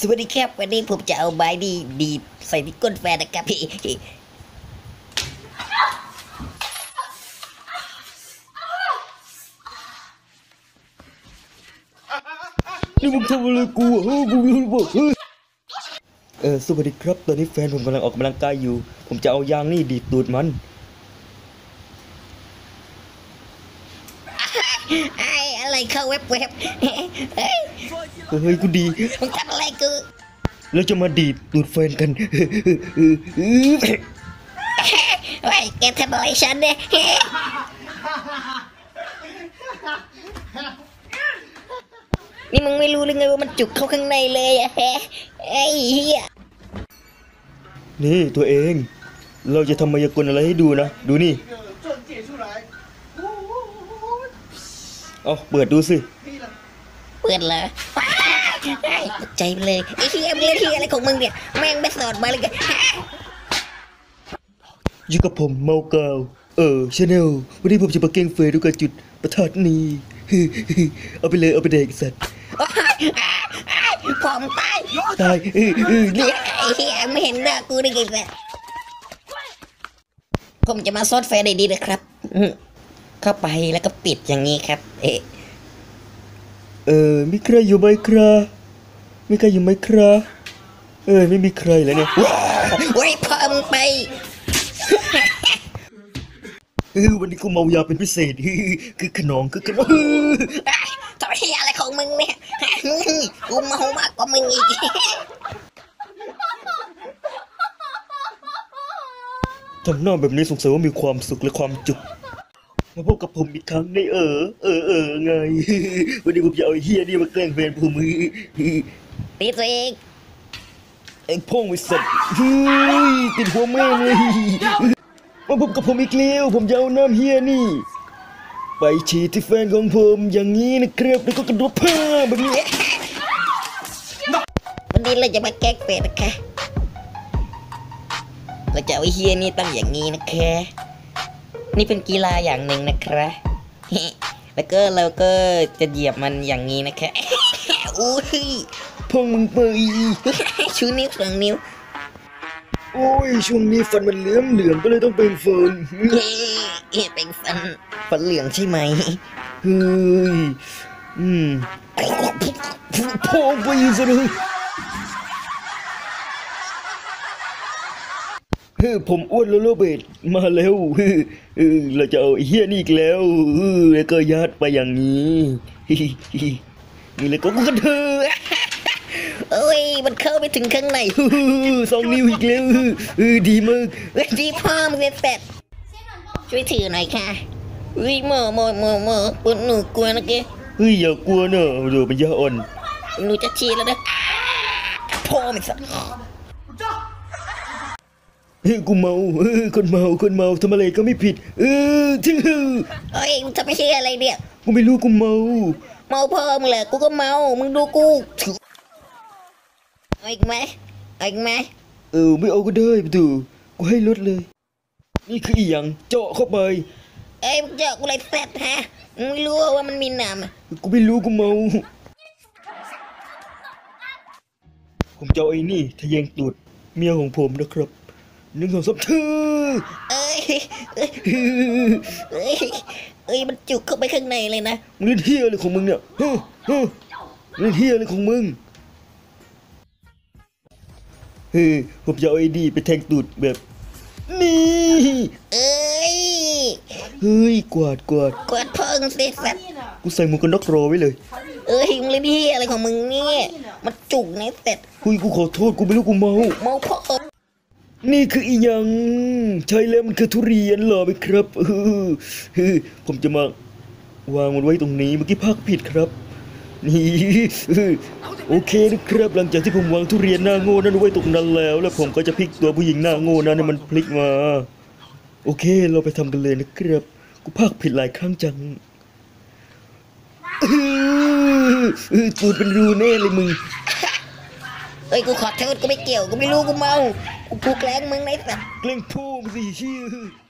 สวัสดีครับวันนี้ผมจะเอาไม้ดีดีใส่ที่ก้นแฟนนะครับพี่นี่มึงทำอะไรกูอะเฮ้ยมึงรู้บอกเฮ้ยเออสวัสดีครับ ตอนนี้แฟนผมกำลังออกกำลังกายอยู่ ผมจะเอายางนี่ดีดตูดมัน อ้อะไรเข้าเว็บเว็บเฮ้ยเฮ้ยกูดีมึงทำอะไรกูแล้วจะมาดีดตูดแฟนกันเฮ้ยแกทำอะไรฉันเนี่ยนี่มึงไม่รู้หรือไงว่ามันจุกเข้าข้างในเลยอะแฮะไอ้เหี้ยนี่ตัวเอง เราจะทำมายากลอะไรให้ดูนะ ดูนี่ เอาเปิดดูสิเปิดเหรอว้ายไอ้ตกใจไปเลยไอ้เหี้ยมึงเล่นเหี้ยอะไรของมึงเนี่ยแม่งไม่สอนมาเลยกันอยู่กับผมเมากาวเออชาแนลวันนี้ผมจะมาเก้งเฟยด้วยการจุดประทัดนี้เอาไปเลยเอาไปเด็กสัตว์ผมตายตายเออเออเนี่ยไอ้เหี้ยไม่เห็นหน้ากูได้ไงเนี่ยผมจะมาซดแฟนได้ดีนะครับอืม เข้าไปแล้วก็ปิดอย่างนี้ครับ เอ๊ะเออมีใครอยู่ไหมครับมีใครอยู่ไหมครับเออไม่มีใครแล้วเนี่ยว้าไว้พอมึงไปเออวันนี้กูเมายาเป็นพิเศษคือขนองคือขนองไอ้ทำเหี้ยอะไรของมึงเนี่ยกูเมามากกว่ามึงอีกทำหน้าแบบนี้สงสัยว่ามีความสุขและความจุก มาพบกับผมอีกครั้งในเออ เออเออไง วันนี้ผมจะเอาไอ้เฮียนี่มาแกล้งแฟนผมตีตัวเองไอ้พ่องไอ้สัตว์เฮ้ยติดหัวแม่งเลยมาพบกับผมอีกแล้วผมจะเอาน้ำเฮียนี่ ไปฉีดที่แฟนของผมอย่างนี้นะครับแล้วก็กระโดดผ้าแบบนี้วันนี้เราจะมาแก้เป็ดนะคะ เราจะเอาไอ้เฮียนี่ตั้งอย่างนี้นะคะ นี่เป็นกีฬาอย่างหนึ่งนะครับแล้วก็เราก็จะเหยียบมันอย่างนี้นะคะอุ้ยพ่องมึงไปชูนิ้วสองนิ้ว โอ้ยช่วงนี้ฟันมันเหลืองเหลืองๆก็เลยต้องเป็นเฟิร์นเฮ้เอ๊ะเป็นฟันฟันเหลืองใช่ไหมเฮ้ยอืมพ่องไปซะเลย ฮ้ยผมอ้วนแล้วโรเบิร์ตมาแล้วเฮ้ยเออเราจะเอาไอ้เฮียนี่อีกแล้วเออแล้วก็ยัดไปอย่างนี้นี่แล้วก็กระเทอเอ้ยมันเข้าไปถึงข้างในสองนิ้วอีกแล้วเออดีมากเว้ยดีพ่อมึงเป็นเป็ดช่วยถือหน่อยค่ะอุ้ยหมอหมอหมอหมอปวดหนูกลัวนะแกเฮ้ยอย่ากลัวเนอะเดี๋ยวเป็นยาอ่อนหนูจะฉีดแล้วนะพ่อมันสัก เฮ้ยกูเมาเออคนเมาคนเมาทำอะไรก็ไม่ผิด เออทึ่งเอ้ยมึงทำไม่ใช่อะไรเนี่ย กูไม่รู้กูเมา เมาพ่อมึงแหละกูก็เมา มึงดูกูเอาอีกไหมเอาอีกไหมเออไม่เอาก็ได้ไปดูกูให้ลดเลย นี่คืออีหยังเจาะเข้าไปเอ้ยมึงเจาะกูเลยแซ่บฮะมึงไม่รู้ว่ามันมีน้ำอะกูไม่รู้กูเมาผมจะเอาไอ้นี่ทะแยงตูดเมียของผมนะครับ หนึ่งสองสามเธอเอ้ยเอ้ยเอ้ยเอ้ยมันจุกเข้าไปข้างในเลยนะมึงเล่นเฮียอะไรของมึงเนี่ยเฮ้ยเฮ้ยเล่นเฮียอะไรของมึงเฮ้ยผมจะเอาไอ้นี่ไปแทงตูดแบบ นี่ เอ้ยเฮ้ยกวาดกวาดกวาดพ่อมึงสิสัตว์กูใส่หมวกกันน็อกรอไว้เลย เอ้ยมึงเล่นที่อะไรของมึงเนี่ยมันจุกในเสร็จคุยกูขอโทษกูไม่รู้กูเมาเมาพ่อ นี่คืออีหยัง ใช่แล้วมันคือทุเรียนเหรอไหมครับเออเออผมจะมาวางมันไว้ตรงนี้เมื่อกี้ภาคผิดครับ นี่เออโอเคนะครับ หลังจากที่ผมวางทุเรียนหน้าโง่นั้นไว้ตรงนั้นแล้ว แล้วผมก็จะพลิกตัวผู้หญิงหน้าโง่นั้นให้มันพลิกมา โอเค เราไปทำกันเลยนะครับ กูภาคผิดหลายครั้งจังเออเออตูดเป็นรูแน่เลยมึง เอ้ยกูขอโทษกูไม่เกี่ยวกูไม่รู้กูเมากูกูแกล้งมึงในสัตว์เกล้งพูมสิชี่อ